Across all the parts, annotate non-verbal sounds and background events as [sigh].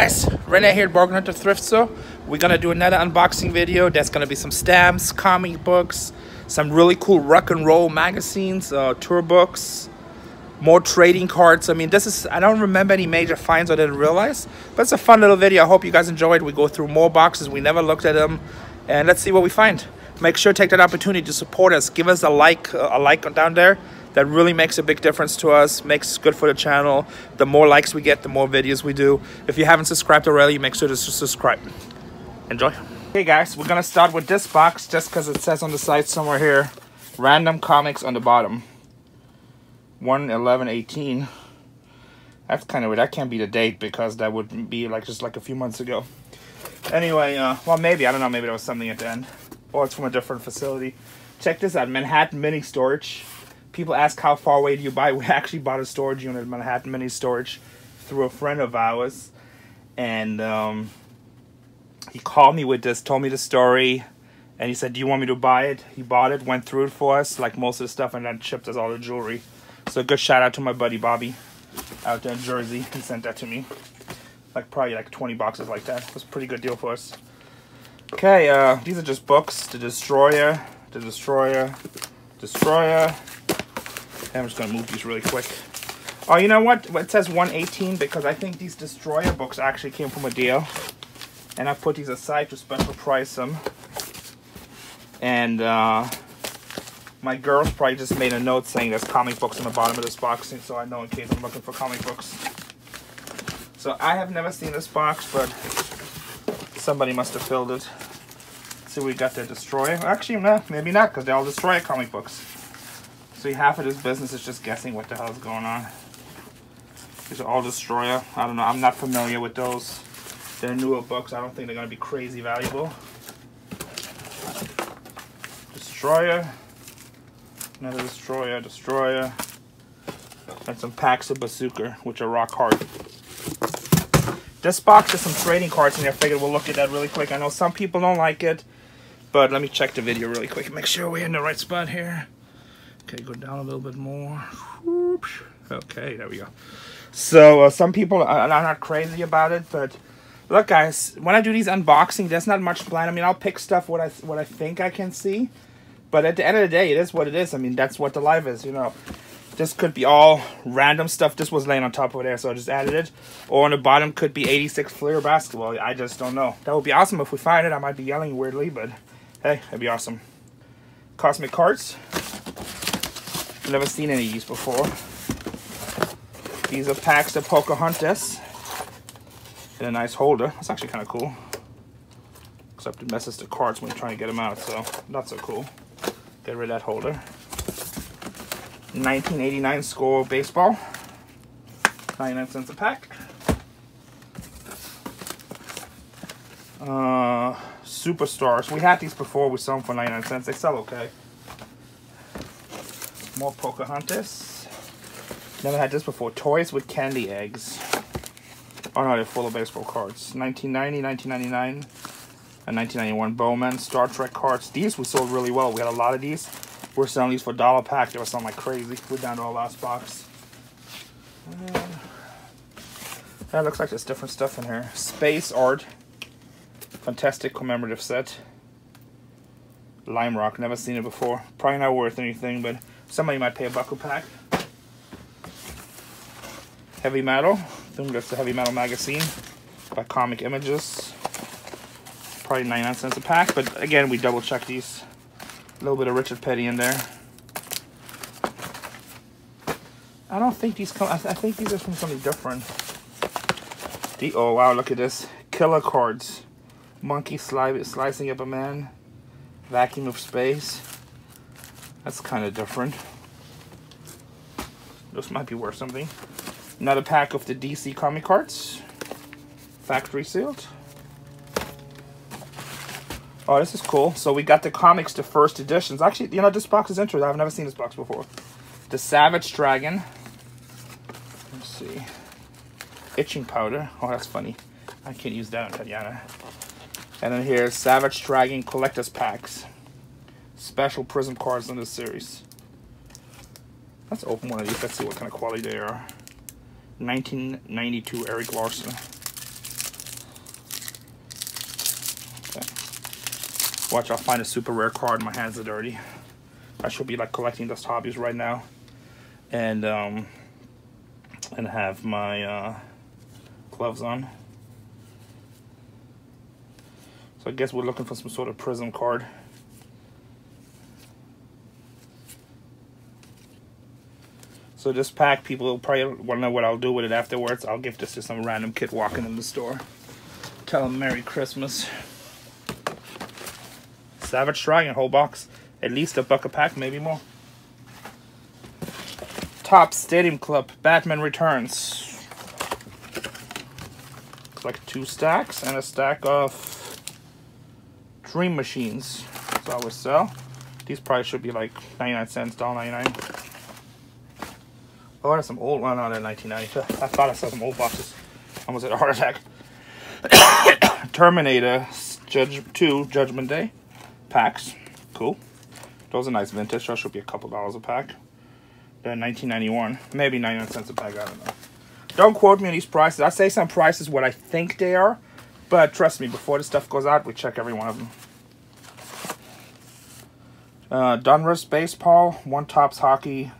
Guys, Rene here at Bargain Hunter Thrift Store. We're gonna do another unboxing video. There's gonna be some stamps, comic books, some really cool rock and roll magazines, uh, tour books, more trading cards. I mean, this is, I don't remember any major finds I didn't realize, but it's a fun little video. I hope you guys enjoyed. We go through more boxes. We never looked at them, and let's see what we find. Make sure to take that opportunity to support us. Give us a like, uh, a like down there that really makes a big difference to us makes good for the channel. The more likes we get the more videos we do. If you haven't subscribed already make sure to subscribe. Enjoy. Hey guys we're gonna start with this box just because it says on the side somewhere here random comics on the bottom. 1 11 18 that's kind of weird. That can't be the date because that would be like just like a few months ago. Anyway uh well maybe i don't know maybe there was something at the end. Or it's from a different facility. Check this out manhattan mini storage people ask how far away do you buy. [laughs] We actually bought a storage unit in Manhattan Mini Storage through a friend of ours, and um, he called me with this, told me the story, and he said, "Do you want me to buy it?" He bought it, went through it for us, like most of the stuff, and then shipped us all the jewelry. So good shout out to my buddy Bobby out there in Jersey. He sent that to me, like probably like 20 boxes like that. It was a pretty good deal for us. Okay, uh, these are just books. The Destroyer, The Destroyer, Destroyer, I'm just to move these really quick. Oh, you know what? It says 118 because I think these Destroyer books actually came from a deal. And I put these aside to special price them. And uh, my girls probably just made a note saying there's comic books on the bottom of this box. So I know in case I'm looking for comic books. So I have never seen this box, but somebody must have filled it. So we got the Destroyer. Actually, no, maybe not because they're all Destroyer comic books. See, half of this business is just guessing what the hell is going on. These are all Destroyer. I don't know. I'm not familiar with those. They're newer books. I don't think they're going to be crazy valuable. Destroyer. Another Destroyer. Destroyer. And some packs of Bazooka, which are rock hard. This box has some trading cards in there. I figured we'll look at that really quick. I know some people don't like it, but let me check the video really quick. Make sure we're in the right spot here. Okay, go down a little bit more. Okay, there we go. So uh, some people are, are not crazy about it, but look, guys, when I do these unboxing, there's not much plan. I mean, I'll pick stuff what I what I think I can see, but at the end of the day, it is what it is. I mean, that's what the life is, you know. This could be all random stuff. This was laying on top of there, so I just added it. Or on the bottom could be 86 Fleer basketball. I just don't know. That would be awesome if we find it. I might be yelling weirdly, but hey, that'd be awesome. Cosmic cards. Never seen any of these before. These are packs of Pocahontas in a nice holder. That's actually kind of cool. Except it messes the cards when you're trying to get them out, so not so cool. Get rid of that holder. 1989 score baseball. 99 cents a pack. Uh, superstars. We had these before. We saw them for 99 cents. They sell okay. More Pocahontas. Never had this before. Toys with candy eggs. Oh no, they're full of baseball cards. 1990, 1999, and 1991 Bowman Star Trek cards. These we sold really well. We had a lot of these. We're selling these for a dollar pack. They were selling like crazy. We're down to our last box. And that looks like there's different stuff in here. Space art. Fantastic commemorative set. Lime Rock. Never seen it before. Probably not worth anything, but Somebody might pay a buck a pack. Heavy Metal. I think that's the Heavy Metal magazine by Comic Images. Probably 99 cents a pack, but again, we double check these. A little bit of Richard Petty in there. I don't think these come, I, th I think these are from something different. The, oh wow, look at this. Killer cards. Monkey sli slicing up a man. Vacuum of space. That's kind of different. This might be worth something. Another pack of the DC comic cards. Factory sealed. Oh, this is cool. So we got the comics, the first editions. Actually, you know, this box is interesting. I've never seen this box before. The Savage Dragon. Let's see. Itching powder. Oh, that's funny. I can't use that on Tatiana. And then here's Savage Dragon Collector's Packs special prism cards in this series. Let's open one of these. Let's see what kind of quality they are. 1992 Erik Larsen. Okay. Watch, I'll find a super rare card. My hands are dirty. I should be like collecting dust hobbies right now. And, um, and have my, uh, gloves on. So I guess we're looking for some sort of prism card. So this pack, people will probably want to know what I'll do with it afterwards. I'll give this to some random kid walking in the store. Tell him Merry Christmas. Savage Dragon, whole box. At least a buck a pack, maybe more. Topps Stadium Club, Batman Returns. Looks like two stacks and a stack of Dream Machines. That's always sell. These probably should be like 99 cents, $1.99. Oh, there's some old one on there, 1990. I thought I saw some old boxes. I almost had a heart attack. [coughs] Terminator Judge 2 Judgment Day packs. Cool. Those are nice vintage. Those should be a couple dollars a pack. They're 1991. Maybe 99 cents a pack. I don't know. Don't quote me on these prices. I say some prices what I think they are. But trust me, before this stuff goes out, we check every one of them. Uh, Donruss Baseball, One Topps Hockey,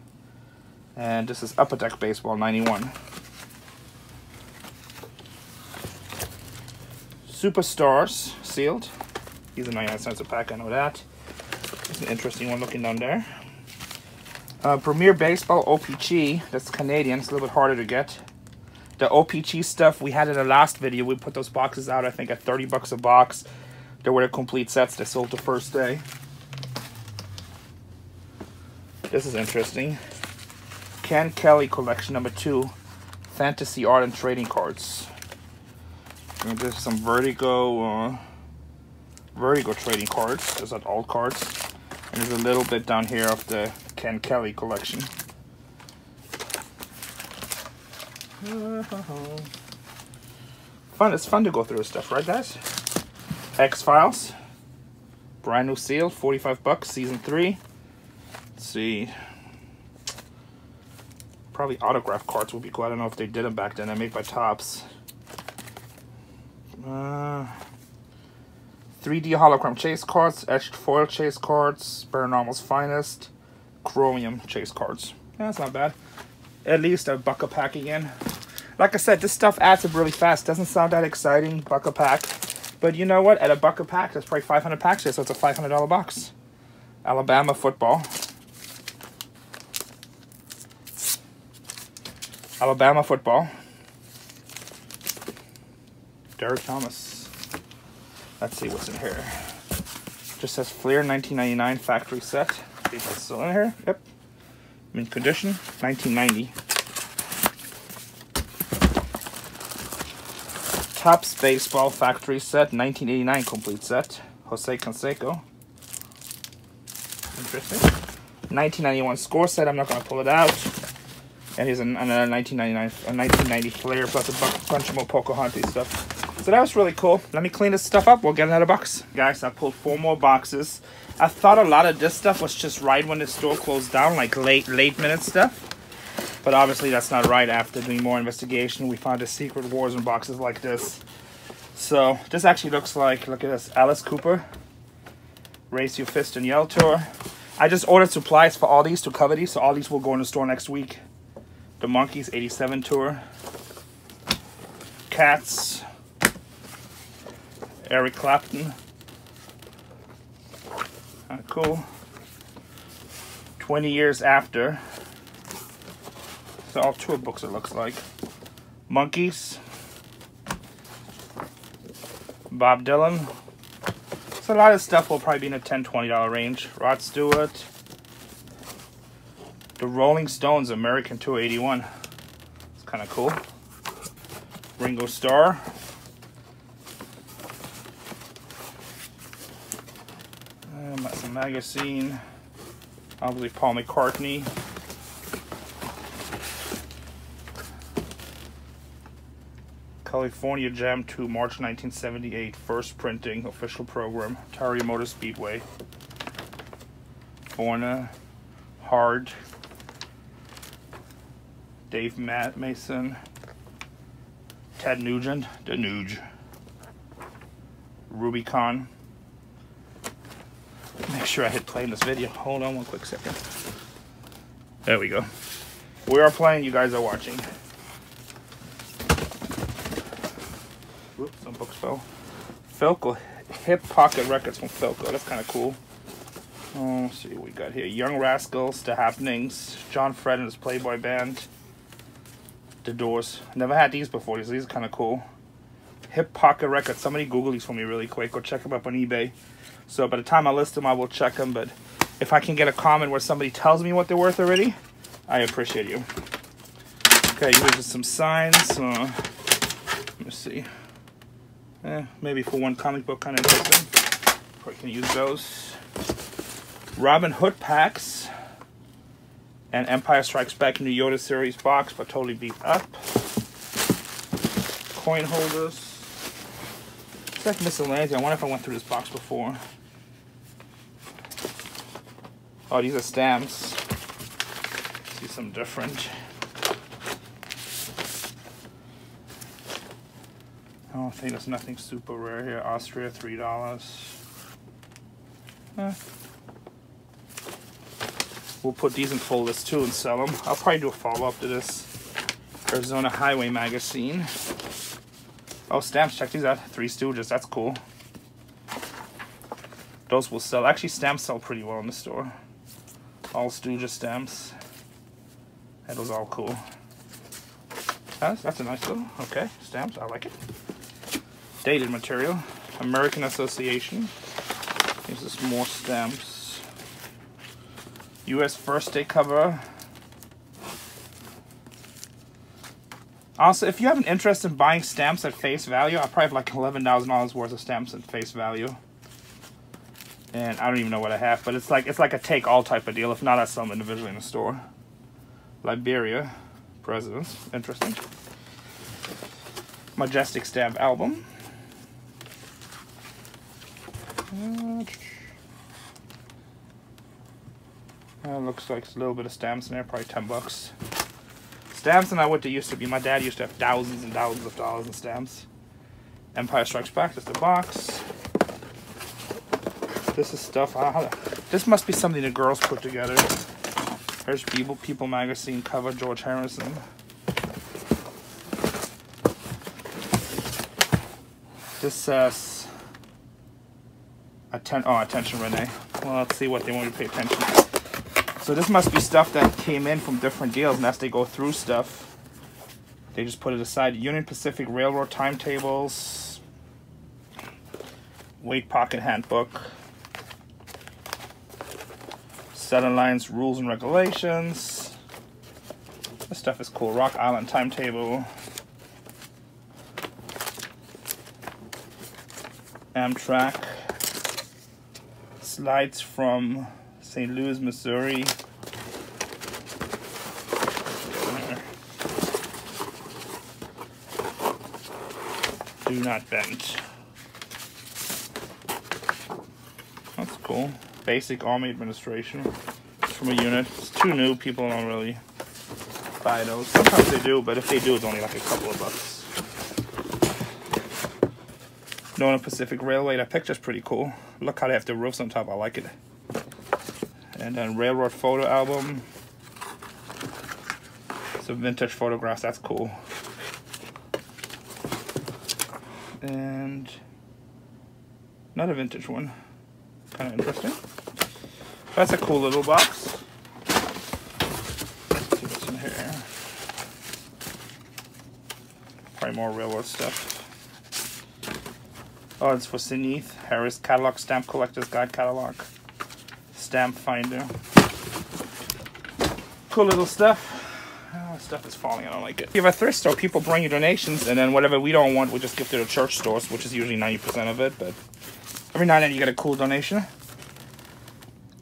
and this is Upper Deck Baseball 91. Superstars sealed. These are 99 cents a pack, I know that. It's an interesting one looking down there. Uh, Premier Baseball OPC, that's Canadian, it's a little bit harder to get. The OPC stuff, we had in the last video, we put those boxes out, I think, at 30 bucks a box. They were the complete sets, they sold the first day. This is interesting. Ken Kelly collection number two, fantasy art and trading cards. And there's some Vertigo, uh, Vertigo trading cards. There's that old cards, and there's a little bit down here of the Ken Kelly collection. [laughs] Fun. It's fun to go through stuff, right, guys? X Files, brand new seal, 45 bucks, season three. Let's see probably autograph cards would be cool. I don't know if they did them back then. They're made by Topps. Uh, 3D hologram chase cards, etched foil chase cards, Paranormal's finest, chromium chase cards. Yeah, that's not bad. At least a buck a pack again. Like I said, this stuff adds up really fast. Doesn't sound that exciting, buck a pack. But you know what? At a buck a pack, that's probably 500 packs here, so it's a $500 box. Alabama football. Alabama football. Derrick Thomas. Let's see what's in here. Just says Fleer 1999 factory set. If it's still in here. Yep. Mint condition. 1990. Topps baseball factory set. 1989 complete set. Jose Canseco. Interesting. 1991 score set. I'm not going to pull it out. And here's an, another 1999, a 1990 Fleer plus a bunch more Pocahontas stuff. So that was really cool. Let me clean this stuff up. We'll get another box. Guys, I pulled four more boxes. I thought a lot of this stuff was just right when the store closed down, like late, late minute stuff. But obviously that's not right. After doing more investigation, we found a Secret Wars in boxes like this. So this actually looks like, look at this, Alice Cooper. Raise Your Fist and Yell Tour. I just ordered supplies for all these to cover these, so all these will go in the store next week the Monkees 87 tour, Cats, Eric Clapton, kind of cool. 20 years after, so all tour books it looks like. Monkees, Bob Dylan. So a lot of stuff will probably be in a 10 $20 range. Rod Stewart, the Rolling Stones American Tour 81. It's kind of cool. Ringo Starr. Um, that's a magazine. Obviously Paul McCartney. California Jam 2, March 1978, first printing, official program, Ontario Motor Speedway. Fauna, Hard, Dave Matt Mason, Ted Nugent, the Nuge, Rubicon, Make sure I hit play in this video. Hold on one quick second. There we go. We are playing, you guys are watching. Oops, some books fell. Philco, Hip Pocket Records from Philco. That's kind of cool. Oh, let's see what we got here. Young Rascals, The Happenings, John Fred and his Playboy Band, The Doors. Never had these before. These, these are kind of cool. Hip Pocket Records. Somebody Google these for me really quick or check them up on eBay. So by the time I list them, I will check them. But if I can get a comment where somebody tells me what they're worth already, I appreciate you. Okay, here's just some signs. Uh, let me see. Eh, maybe for one comic book, kind of interesting. Probably can use those. Robin Hood packs. And Empire Strikes Back New Yoda series box, but totally beat up. Coin holders. It's like miscellaneous. I wonder if I went through this box before. Oh, these are stamps. See some different. I don't think there's nothing super rare here. Austria, three dollars. Eh. We'll put these in folders too and sell them. I'll probably do a follow-up to this Arizona Highway magazine. Oh, stamps, check these out. Three Stooges, that's cool. Those will sell. Actually, stamps sell pretty well in the store. All Stooges stamps. That was all cool. That's, that's a nice little, okay, stamps, I like it. Dated material. American Association. This is more stamps. U.S. First Day cover. Also, if you have an interest in buying stamps at face value, I probably have like $11,000 worth of stamps at face value. And I don't even know what I have, but it's like it's like a take all type of deal. If not, I sell them individually in the store. Liberia, presidents, interesting. Majestic Stamp album. Uh, uh, looks like a little bit of stamps in there, probably 10 bucks. Stamps are not what they used to be. My dad used to have thousands and thousands of dollars in stamps. Empire Strikes Back, that's the box. This is stuff, uh, this must be something the girls put together. There's People, People magazine cover, George Harrison. This says, atten oh, attention Rene. Well, let's see what they want you to pay attention to. So this must be stuff that came in from different deals, and as they go through stuff, they just put it aside. Union Pacific Railroad timetables, weight pocket handbook, Southern Lines rules and regulations. This stuff is cool. Rock Island timetable. Amtrak. Slides from St. Louis, Missouri. Do not bend. That's cool. Basic Army Administration. From a unit. It's too new. People don't really buy those. Sometimes they do, but if they do, it's only like a couple of bucks. Northern Pacific Railway. That picture's pretty cool. Look how they have the roofs on top. I like it. And then Railroad Photo Album. Some vintage photographs, that's cool. And another vintage one. Kind of interesting. That's a cool little box. Let's see what's in here. Probably more railroad stuff. Oh, it's for Sineath Harris Catalog Stamp Collector's Guide Catalog stamp finder. Cool little stuff. Oh, stuff is falling. I don't like it. You have a thrift store. People bring you donations, and then whatever we don't want, we just give to the church stores, which is usually 90% of it. But every now and then you get a cool donation.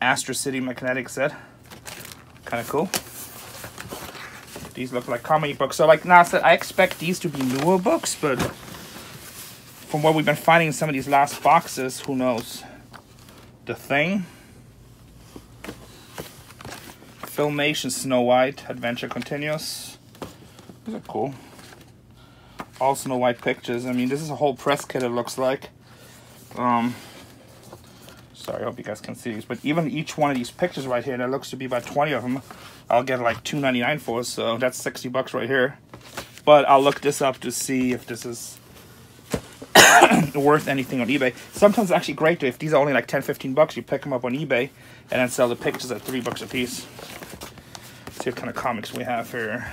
Astro City Magnetic set. Kind of cool. These look like comic books. So like now, said, I expect these to be newer books, but from what we've been finding in some of these last boxes, who knows? The Thing. Filmation Snow White Adventure Continues. These are cool. All Snow White pictures. I mean, this is a whole press kit, it looks like. Um, Sorry, I hope you guys can see these. But even each one of these pictures right here, there looks to be about 20 of them, I'll get like 2.99 for. So that's 60 bucks right here. But I'll look this up to see if this is [coughs] worth anything on eBay. Sometimes it's actually great to, if these are only like 10, 15 bucks, you pick them up on eBay and then sell the pictures at 3 bucks a piece. Let's see what kind of comics we have here.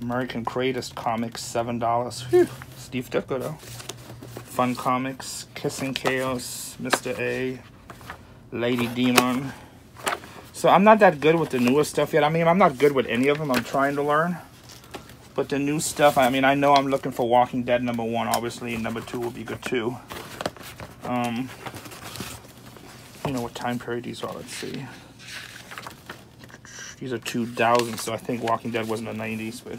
American Greatest Comics, $7. Steve Ditko, though. Fun Comics, Kissing Chaos, Mr. A, Lady Demon. So I'm not that good with the newest stuff yet. I mean, I'm not good with any of them. I'm trying to learn. But the new stuff, I mean, I know I'm looking for Walking Dead number one, obviously, and number two will be good too. Um, you know what time period these are, let's see. These are 2000, so I think Walking Dead was in the 90s, but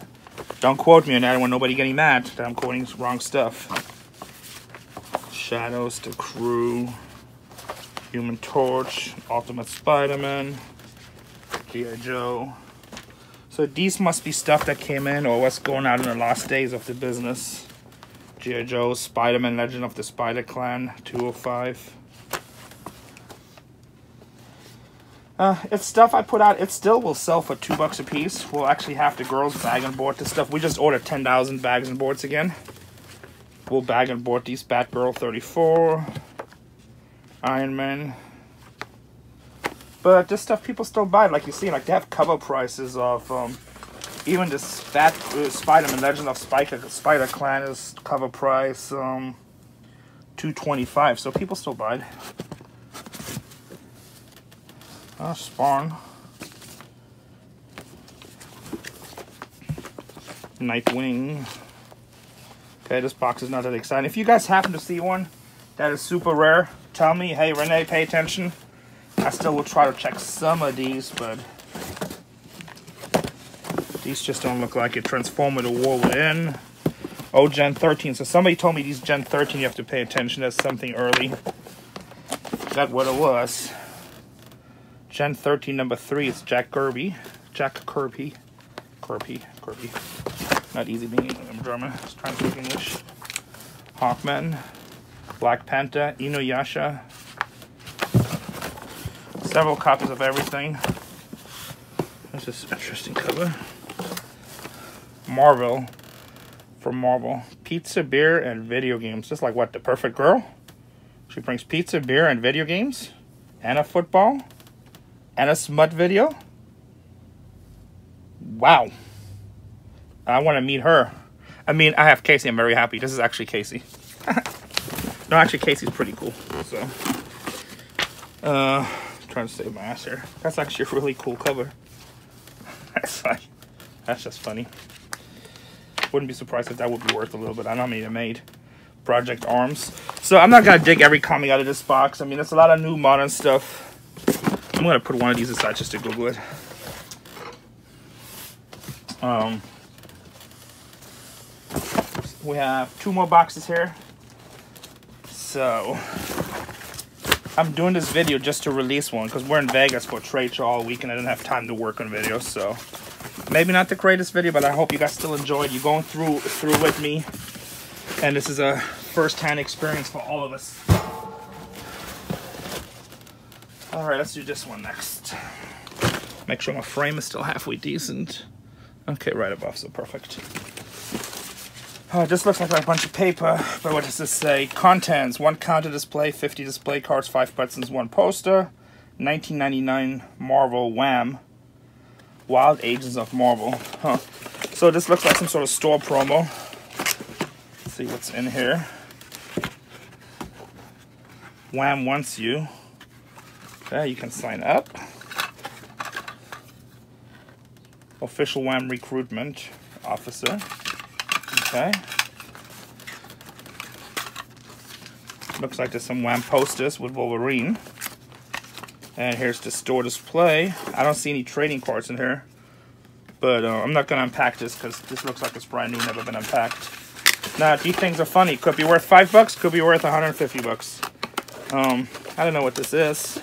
don't quote me on that. I don't want nobody getting mad that I'm quoting wrong stuff. Shadows, The Crew, Human Torch, Ultimate Spider-Man, G.I. Joe. So these must be stuff that came in or what's going out in the last days of the business. G.I. Joe, Spider-Man, Legend of the Spider Clan, 205. Uh, it's stuff I put out. It still will sell for two bucks a piece. We'll actually have the girls bag and board this stuff. We just ordered 10,000 bags and boards again. We'll bag and board these Batgirl 34, Iron Man. But this stuff people still buy. Like you see, like they have cover prices of um, even this Bat uh, Spider-Man Legend of Spider Spider Clan is cover price um, 225. So people still buy it. Uh, Spawn. Nightwing. Okay, this box is not that exciting. If you guys happen to see one that is super rare, tell me, hey, Rene, pay attention. I still will try to check some of these, but these just don't look like it. Transformer the War Within. Oh, Gen 13. So somebody told me these Gen 13 you have to pay attention. That's something early. That what it was. Gen 13 number 3 is Jack Kirby. Jack Kirby. Kirby. Kirby. Not easy being I'm German. Just trying to speak English. Hawkman. Black Panther. Inuyasha. Several copies of everything. This is interesting cover. Marvel. From Marvel. Pizza, beer, and video games. Just like what? The perfect girl? She brings pizza, beer, and video games? And a football? and a smut video. Wow. I want to meet her. I mean, I have Casey. I'm very happy. This is actually Casey. [laughs] no, actually, Casey's pretty cool. So, uh, trying to save my ass here. That's actually a really cool cover. [laughs] That's funny. That's just funny. Wouldn't be surprised if that would be worth a little bit. I know it made. Project Arms. So I'm not gonna dig every comic out of this box. I mean, there's a lot of new modern stuff. I'm gonna put one of these aside just to Google it. Um, we have two more boxes here. So, I'm doing this video just to release one because we're in Vegas for trade show all week and I didn't have time to work on videos. So, maybe not the greatest video, but I hope you guys still enjoyed. You going through through with me, and this is a first-hand experience for all of us. All right, let's do this one next. Make sure my frame is still halfway decent. Okay, right above, so perfect. Oh, this looks like a bunch of paper, but what does this say? Contents, one counter display, 50 display cards, five buttons, one poster. 1999 Marvel Wham. Wild Agents of Marvel. Huh. So this looks like some sort of store promo. Let's see what's in here. Wham wants you. Okay, you can sign up. Official WHAM recruitment officer. Okay. Looks like there's some WHAM posters with Wolverine. And here's the store display. I don't see any trading cards in here. But uh, I'm not going to unpack this because this looks like it's brand new, never been unpacked. Now, these things are funny. Could be worth 5 bucks, could be worth 150 bucks. Um, I don't know what this is.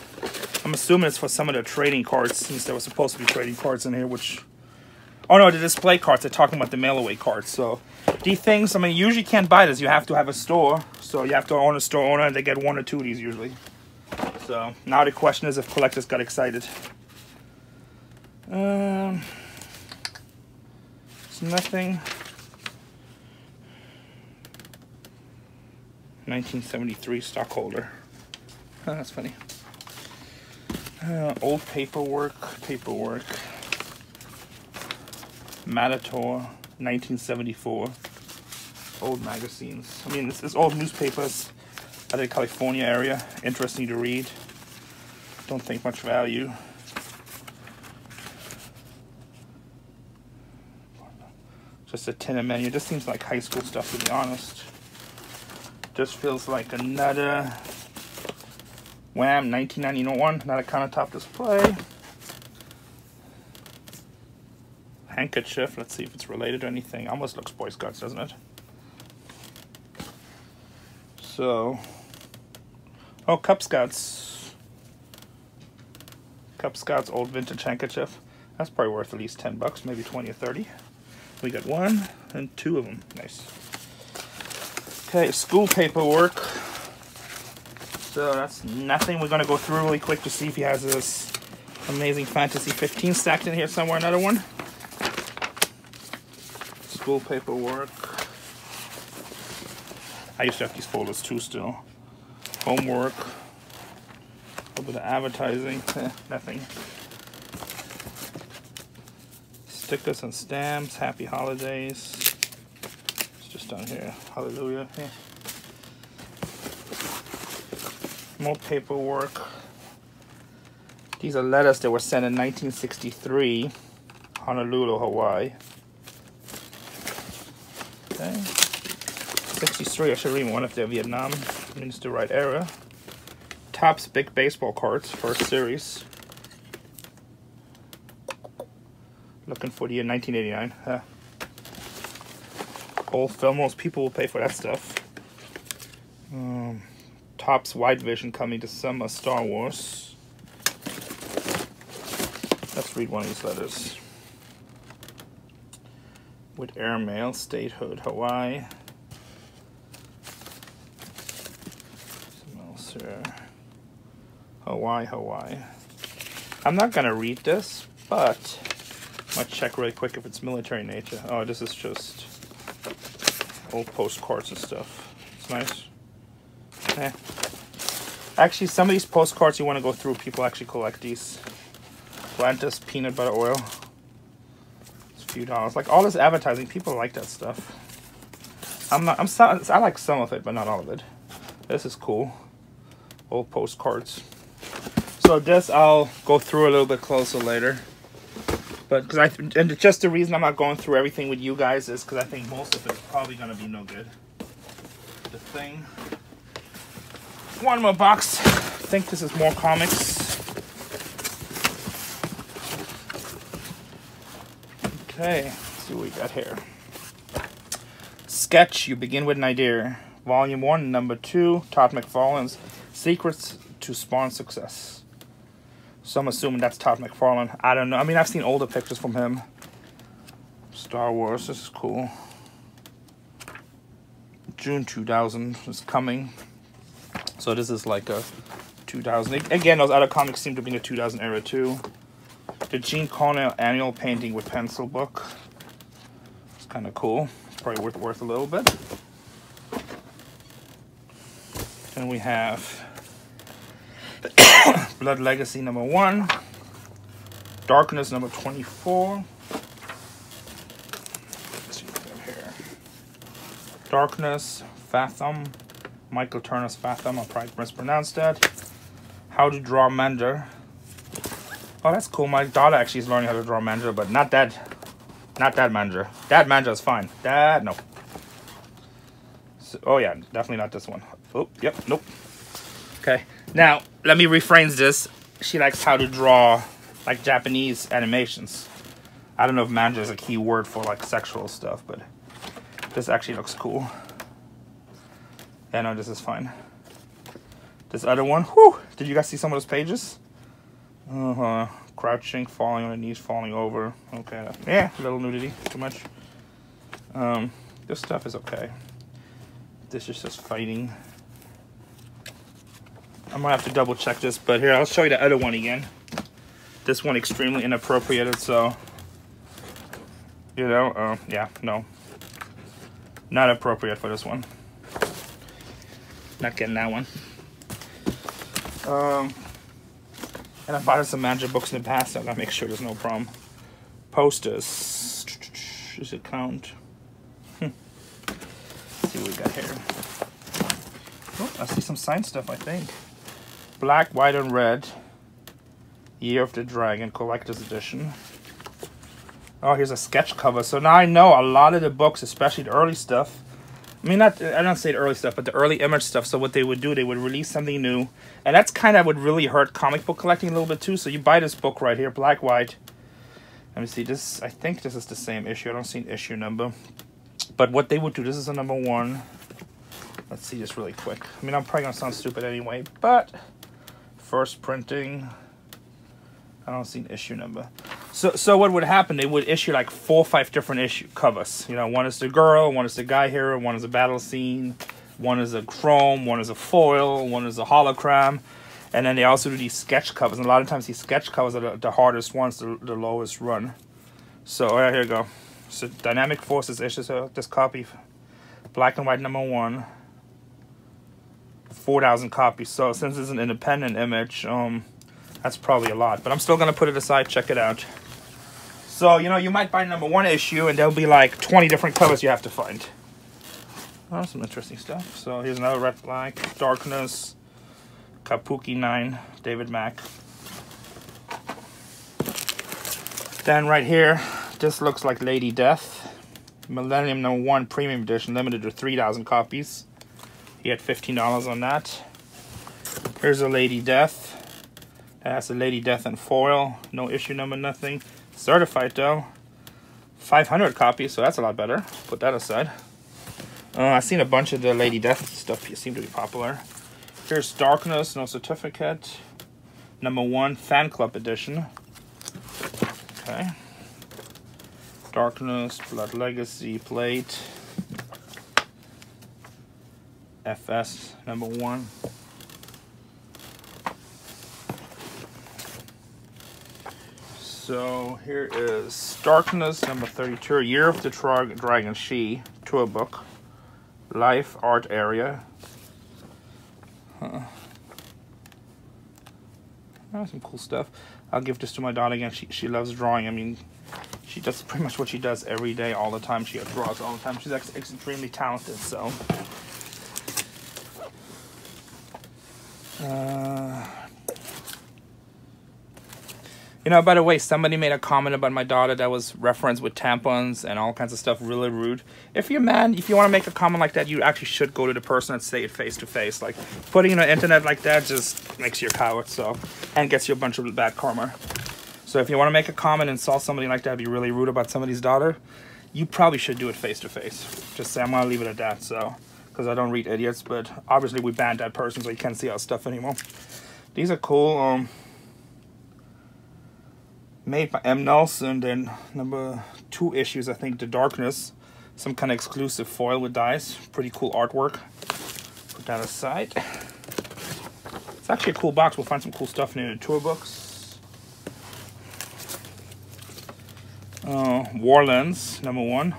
I'm assuming it's for some of the trading cards since there was supposed to be trading cards in here, which Oh no, the display cards. They're talking about the mail away cards. So these things, I mean, you usually can't buy this. You have to have a store. So you have to own a store owner, and they get one or two of these usually. So now the question is if collectors got excited. Um, it's nothing. 1973 stockholder. Oh, that's funny. Uh, old paperwork, paperwork. Matator, 1974. Old magazines. I mean, this is old newspapers out of the California area. Interesting to read. Don't think much value. Just a tin of menu. Just seems like high school stuff, to be honest. Just feels like another Wham 1991, not a countertop display. Handkerchief, let's see if it's related or anything. Almost looks Boy Scouts, doesn't it? So, oh, Cub Scouts. Cub Scouts old vintage handkerchief. That's probably worth at least 10 bucks, maybe 20 or 30. We got one and two of them. Nice. Okay, school paperwork. So that's nothing. We're going to go through really quick to see if he has this amazing Fantasy 15 stacked in here somewhere. Another one. Paperwork. I used to have these folders too still. Homework. A little bit of advertising. [laughs] nothing. Stickers and stamps. Happy holidays. It's just down here. Hallelujah. Yeah more paperwork. These are letters that were sent in 1963, Honolulu, Hawaii. Okay. 63, I should read one of they're Vietnam. Means the right era. Topps Big Baseball Cards, first series. Looking for the year 1989. Huh. Old film, most people will pay for that stuff. Um, Topps Wide Vision coming to summer Star Wars. Let's read one of these letters. With airmail, statehood, Hawaii. Here. Hawaii, Hawaii. I'm not gonna read this, but I might check really quick if it's military nature. Oh, this is just old postcards and stuff. It's nice. Eh. Actually, some of these postcards you want to go through, people actually collect these. Atlantis peanut butter oil. It's a few dollars. Like all this advertising, people like that stuff. I'm not. I'm. I like some of it, but not all of it. This is cool. Old postcards. So this I'll go through a little bit closer later. But because I and just the reason I'm not going through everything with you guys is because I think most of it is probably gonna be no good. The thing one more box. I think this is more comics. Okay, let's see what we got here. Sketch, you begin with an idea. Volume 1, number 2, Todd McFarlane's Secrets to Spawn Success. So I'm assuming that's Todd McFarlane. I don't know. I mean, I've seen older pictures from him. Star Wars, this is cool. June 2000 is coming. So this is like a 2000. Again, those other comics seem to be in the 2000 era too. The Gene Cornell annual painting with pencil book. It's kind of cool. It's probably worth worth a little bit. Then we have Blood Legacy number one. Darkness number 24. Let's see what we have here. Darkness, Fathom, Michael Turner's Fathom, I probably mispronounced that. How to draw Manja. Oh, that's cool. My daughter actually is learning how to draw Manja, but not that, not that Manja. That Manja is fine. That, no. So, oh yeah, definitely not this one. Oh, yep, nope. Okay, now, let me rephrase this. She likes how to draw, like, Japanese animations. I don't know if manja is a key word for, like, sexual stuff, but this actually looks cool. Yeah, no, this is fine. This other one, whew, did you guys see some of those pages? Uh-huh. Crouching, falling on the knees, falling over. Okay. Yeah, a little nudity. Too much. Um, this stuff is okay. This is just fighting. I'm gonna have to double check this, but here, I'll show you the other one again. This one extremely inappropriate, so, you know, uh, yeah, no. Not appropriate for this one. Not getting that one. Um, and I bought some magic books in the past, so I gotta make sure there's no problem. Posters. Does it count? Hmm. See what we got here. Oh, I see some sign stuff, I think. Black, white, and red. Year of the Dragon Collector's Edition. Oh, here's a sketch cover. So now I know a lot of the books, especially the early stuff. I mean, not I don't say the early stuff, but the early image stuff. So what they would do, they would release something new, and that's kind of would really hurt comic book collecting a little bit too. So you buy this book right here, black white. Let me see this. I think this is the same issue. I don't see an issue number, but what they would do. This is a number one. Let's see this really quick. I mean, I'm probably gonna sound stupid anyway, but first printing. I don't see an issue number. So, so what would happen? They would issue like four or five different issue covers. You know, one is the girl, one is the guy hero, one is a battle scene, one is a chrome, one is a foil, one is a hologram, and then they also do these sketch covers. And a lot of times these sketch covers are the, the hardest ones, the, the lowest run. So, yeah, here we go. So, Dynamic Forces issues uh, this copy, black and white number one. 4,000 copies. So since it's an independent image, um, that's probably a lot. But I'm still going to put it aside, check it out. So, you know, you might buy number one issue and there'll be like 20 different covers you have to find. Oh, some interesting stuff. So here's another red flag. Darkness. Kabuki 9. David Mack. Then right here, this looks like Lady Death. Millennium number one premium edition, limited to 3,000 copies. He had $15 on that. Here's a Lady Death. That's a Lady Death and foil. No issue number, nothing. Certified though. 500 copies, so that's a lot better. Put that aside. Uh, I've seen a bunch of the Lady Death stuff seem to be popular. Here's Darkness, no certificate. Number one, Fan Club edition. Okay. Darkness, Blood Legacy plate. FS number one. So here is Darkness number 32, Year of the Dragon She, tour book, Life Art Area. Huh. Oh, some cool stuff. I'll give this to my daughter again. She she loves drawing. I mean, she does pretty much what she does every day, all the time. She draws all the time. She's extremely talented. So Uh, you know, by the way, somebody made a comment about my daughter that was referenced with tampons and all kinds of stuff, really rude. If you're man, if you want to make a comment like that, you actually should go to the person and say it face to face. Like, putting it on the internet like that just makes you a coward, so, and gets you a bunch of bad karma. So if you want to make a comment and insult somebody like that, be really rude about somebody's daughter, you probably should do it face to face. Just say, I'm going to leave it at that, so because I don't read idiots, but obviously we banned that person so you can't see our stuff anymore. These are cool. Um, made by M. Nelson, then number two issues, I think, The Darkness. Some kind of exclusive foil with dice. Pretty cool artwork. Put that aside. It's actually a cool box. We'll find some cool stuff in the tour books. Uh, Warlands, number one.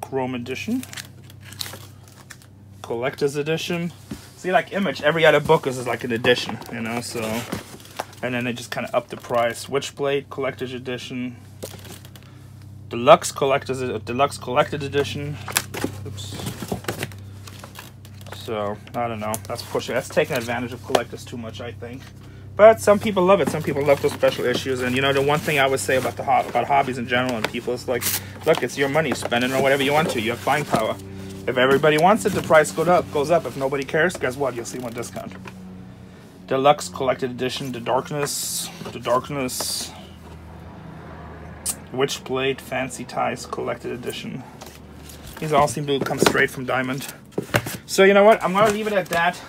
Chrome edition collector's edition. See, like Image, every other book is like an edition, you know, so. And then they just kind of up the price. Witchblade collector's edition. Deluxe collector's uh, deluxe collected edition. Oops. So I don't know. That's pushing. That's taking advantage of collectors too much, I think. But some people love it. Some people love those special issues. And you know, the one thing I would say about the about hobbies in general and people is like, look, it's your money. Spend it on whatever you want to. You have buying power. If everybody wants it, the price goes up. Goes up. If nobody cares, guess what? You'll see one discount. Deluxe Collected Edition, The Darkness, The Darkness, Witchblade, Fancy Ties Collected Edition. These all seem to come straight from Diamond. So you know what? I'm gonna leave it at that.